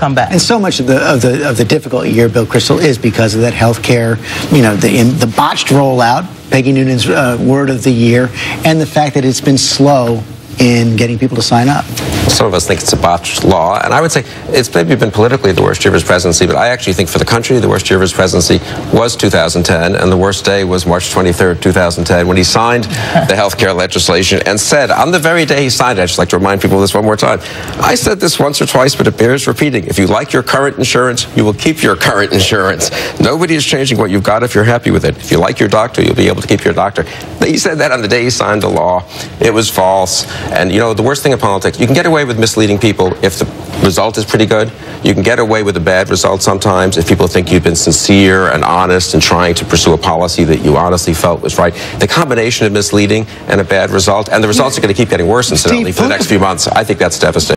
come back. And so much of the of the of the difficult year, Bill Kristol, is because of that health care, you know, the in, the botched rollout, Peggy Noonan's uh, word of the year, and the fact that it's been slow in getting people to sign up. Some of us think it's a botched law, and I would say it's maybe been politically the worst year of his presidency, but I actually think for the country the worst year of his presidency was 2010, and the worst day was March 23rd, 2010, when he signed the health care legislation and said, on the very day he signed it, I'd just like to remind people of this one more time. I said this once or twice, but it bears repeating. If you like your current insurance, you will keep your current insurance. Nobody is changing what you've got if you're happy with it. If you like your doctor, you'll be able to keep your doctor. He said that on the day he signed the law. It was false. And, you know, the worst thing in politics, you can get away with misleading people if the result is pretty good. You can get away with a bad result sometimes if people think you've been sincere and honest and trying to pursue a policy that you honestly felt was right. The combination of misleading and a bad result, and the results are going to keep getting worse incidentally for the next few months. I think that's devastating.